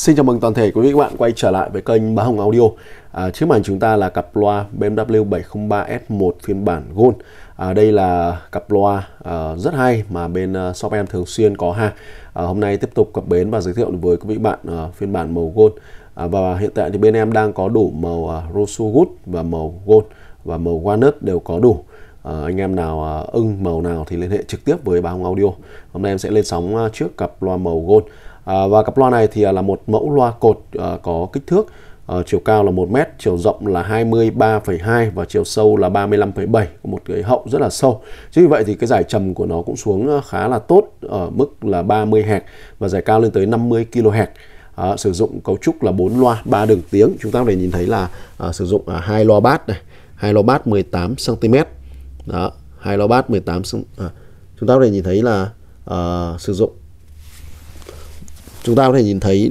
Xin chào mừng toàn thể quý vị các bạn quay trở lại với kênh Bá Hồng Audio. À, trước màn chúng ta là cặp loa BMW 703S1 phiên bản Gold. À, đây là cặp loa à, rất hay mà bên à, shop em thường xuyên có ha. À, hôm nay tiếp tục cập bến và giới thiệu với quý vị bạn à, phiên bản màu Gold. À, và hiện tại thì bên em đang có đủ màu à, Rosu Gold và màu Gold và màu Walnut đều có đủ. À, anh em nào à, ưng màu nào thì liên hệ trực tiếp với Bá Hồng Audio. Hôm nay em sẽ lên sóng à, trước cặp loa màu Gold. À, và cặp loa này thì à, là một mẫu loa cột à, có kích thước à, chiều cao là 1 m, chiều rộng là 23,2 và chiều sâu là 35,7, có một cái hậu rất là sâu. Chính vì vậy thì cái giải trầm của nó cũng xuống à, khá là tốt ở mức là 30 Hz và giải cao lên tới 50 kHz. À, sử dụng cấu trúc là 4 loa, 3 đường tiếng. Chúng ta có thể nhìn thấy là à, sử dụng à, 2 loa bass này, 2 loa bass 18 cm. Đó, 2 loa bass 18 cm. À, chúng ta có thể nhìn thấy là à, sử dụng chúng ta có thể nhìn thấy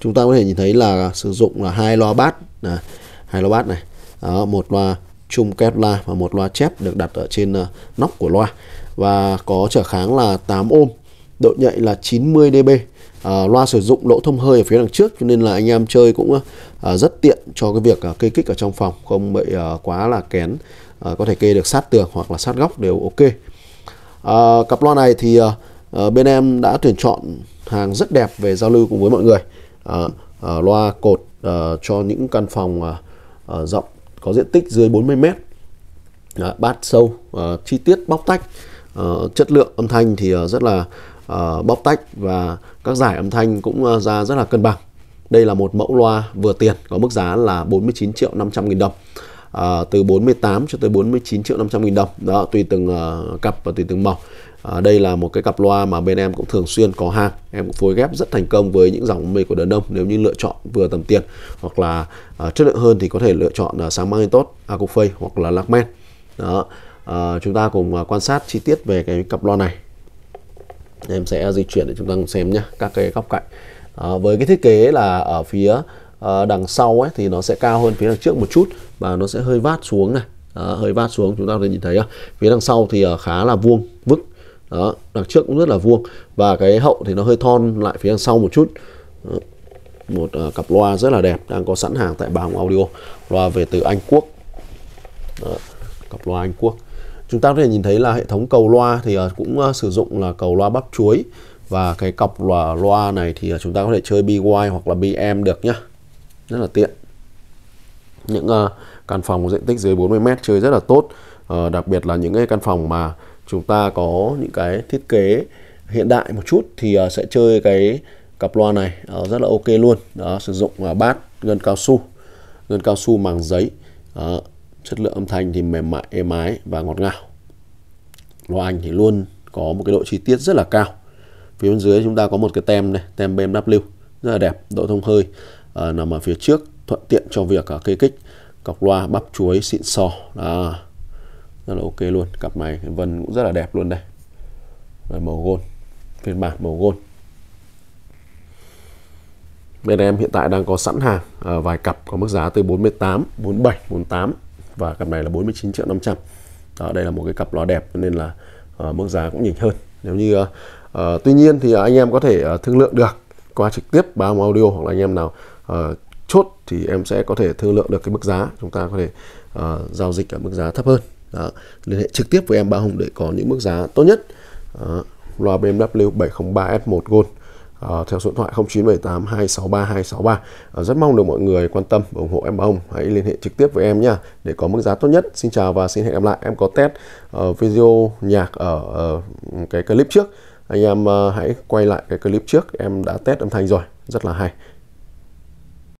chúng ta có thể nhìn thấy là sử dụng là hai loa bass là hai loa bass này. Đó, một loa chung Kevlar và một loa chép được đặt ở trên uh, nóc của loa. Và có trở kháng là 8 ohm độ nhạy là 90 dB. À, loa sử dụng lỗ thông hơi ở phía đằng trước cho nên là anh em chơi cũng à, rất tiện cho cái việc à, cây kích ở trong phòng không bị à, quá là kén à, có thể kê được sát tường hoặc là sát góc đều ok. À, cặp loa này thì à, Ờ, bên em đã tuyển chọn hàng rất đẹp về giao lưu cùng với mọi người. À, à, loa cột à, cho những căn phòng à, à, rộng có diện tích dưới 40 mét. À, bát sâu à, chi tiết bóc tách. À, chất lượng âm thanh thì à, rất là à, bóc tách và các giải âm thanh cũng à, ra rất là cân bằng. Đây là một mẫu loa vừa tiền có mức giá là 49 triệu 500 nghìn đồng à, từ 48 cho tới 49 triệu 500 nghìn đồng. Đó tùy từng uh, cặp và tùy từng màu. À, đây là một cái cặp loa mà bên em cũng thường xuyên có hàng. Em cũng phối ghép rất thành công với những dòng mê của đàn ông. Nếu như lựa chọn vừa tầm tiền hoặc là uh, chất lượng hơn thì có thể lựa chọn là sáng mang tốt Acofay hoặc là Lacmen. Đó à, chúng ta cùng uh, quan sát chi tiết về cái cặp loa này. Em sẽ di chuyển để chúng ta cùng xem nhé các cái góc cạnh. À, với cái thiết kế là ở phía à, đằng sau ấy thì nó sẽ cao hơn phía đằng trước một chút và nó sẽ hơi vát xuống này à, hơi vát xuống chúng ta có thể nhìn thấy à. phía đằng sau thì à, khá là vuông vức đó đằng trước cũng rất là vuông và cái hậu thì nó hơi thon lại phía đằng sau một chút đó. một uh, cặp loa rất là đẹp đang có sẵn hàng tại bảng Audio loa về từ Anh Quốc đó. cặp loa Anh Quốc chúng ta có thể nhìn thấy là hệ thống cầu loa thì uh, cũng uh, sử dụng là cầu loa bắp chuối và cái cọc loa loa này thì chúng ta có thể chơi BY hoặc là BM được nhá rất là tiện. Những uh, căn phòng có diện tích dưới 40 mét chơi rất là tốt. Uh, đặc biệt là những cái căn phòng mà chúng ta có những cái thiết kế hiện đại một chút thì uh, sẽ chơi cái cặp loa này uh, rất là ok luôn. Đó sử dụng uh, bát gân cao su gân cao su màng giấy uh, chất lượng âm thanh thì mềm mại êm ái và ngọt ngào. Loa anh thì luôn có một cái độ chi tiết rất là cao. Phía bên dưới chúng ta có một cái tem này tem BMW rất là đẹp độ thông hơi à, nằm ở phía trước thuận tiện cho việc à, cây kích. Cọc loa bắp chuối xịn sò. À, rất là ok luôn. Cặp này vân cũng rất là đẹp luôn đây. Rồi màu gold phiên bản màu gold bên em hiện tại đang có sẵn hàng à, vài cặp có mức giá từ 48 47 48 và cặp này là 49 triệu 500 đó, đây là một cái cặp loa đẹp nên là à, mức giá cũng nhỉnh hơn. Nếu như à, à, tuy nhiên thì anh em có thể à, thương lượng được qua trực tiếp ba audio hoặc là anh em nào uh, chốt thì em sẽ có thể thương lượng được cái mức giá. Chúng ta có thể uh, giao dịch ở mức giá thấp hơn. Đó. liên hệ trực tiếp với em Ba Hùng để có những mức giá tốt nhất. Đó. loa BMW 703S1 Gold uh, theo số điện thoại 0978 263 263 uh, rất mong được mọi người quan tâm và ủng hộ em Ba Hùng. Hãy liên hệ trực tiếp với em nha để có mức giá tốt nhất. Xin chào và xin hẹn gặp lại. Em có test uh, video nhạc ở uh, cái clip trước. Anh em uh, hãy quay lại cái clip trước. Em đã test âm thanh rồi. Rất là hay.